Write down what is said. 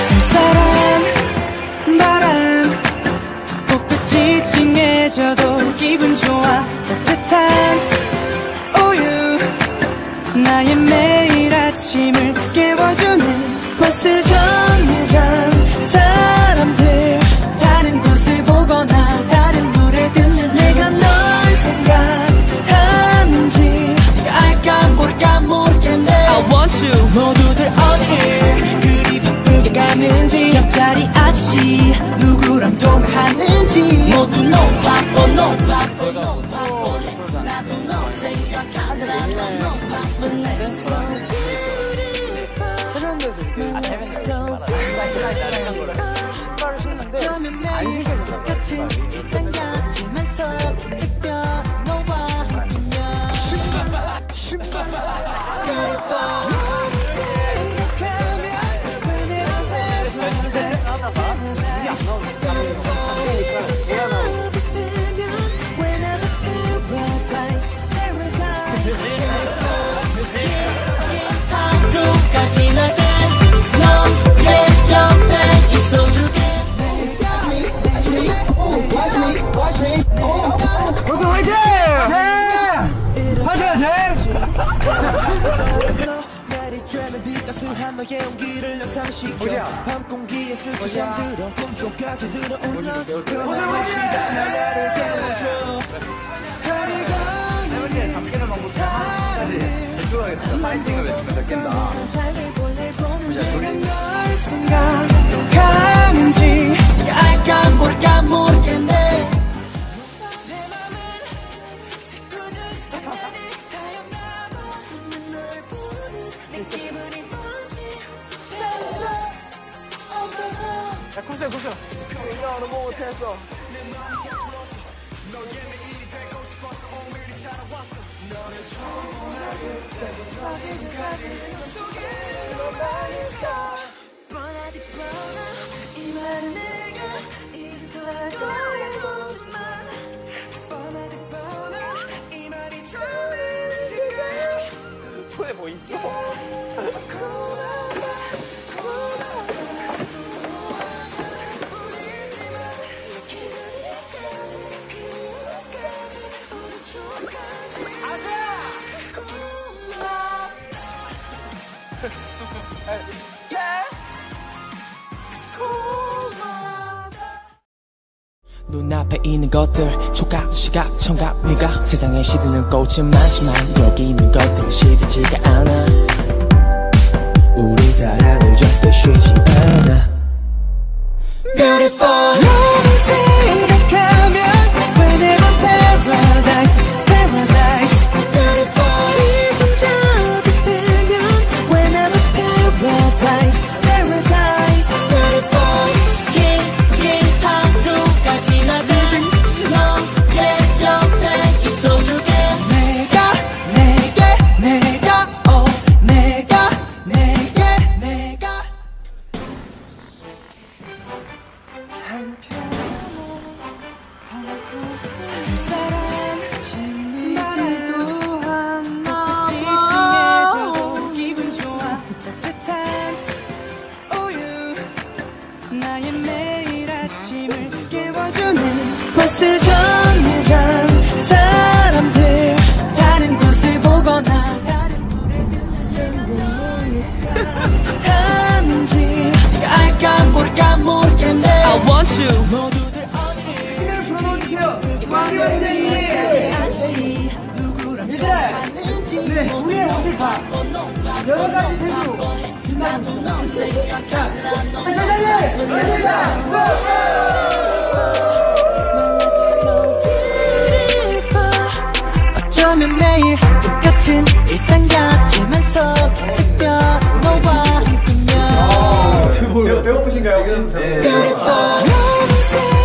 쓸쓸한 바람. 꽃같이 찡해져도 기분 좋아 따뜻한 우유. 나의 매일 아침을 깨워주는 버스 정 모두 no 바빠 no 바빠 no 바빠 나도 널 생각하느라 no 어쩌면 매일 똑같은 일상 같지만서 특별한 너와 함께면 Beautiful 너를 생각하면 paradise Paradise Beautiful 비 따스한 너의 온기를 연상시켜. 밤 공기에 스쳐 잠들어 꿈속까지 들어온 너 변함없이 나를 깨워줘. 흐리고 사람들 내가 널 생각하는지 뻔하 이 말이 전해는 지금 손에 뭐 있어? 눈앞에 있는 것들 조각 시각 청각 미각. 세상에 시드는 꽃은 많지만 여기 있는 것들 시들지가 않아. 우리 사랑을 절대 쉬지 않아. Beautiful 쓸쓸한 바람 꽃같이 찡해져도 기분 좋아. 따뜻한 우유. 나의 매일 아침을 깨워주는 버스 정류장. 사람들 다른 곳을 보거나 다른 노래 듣는 하는지 네가 알까 모를까 모르겠네. I want you 여러 가지 색으로 빛나는 어쩌면 매일 똑같은 일상 같지만서 특별한 너와 함께면 배- 배고프신가요? Beautiful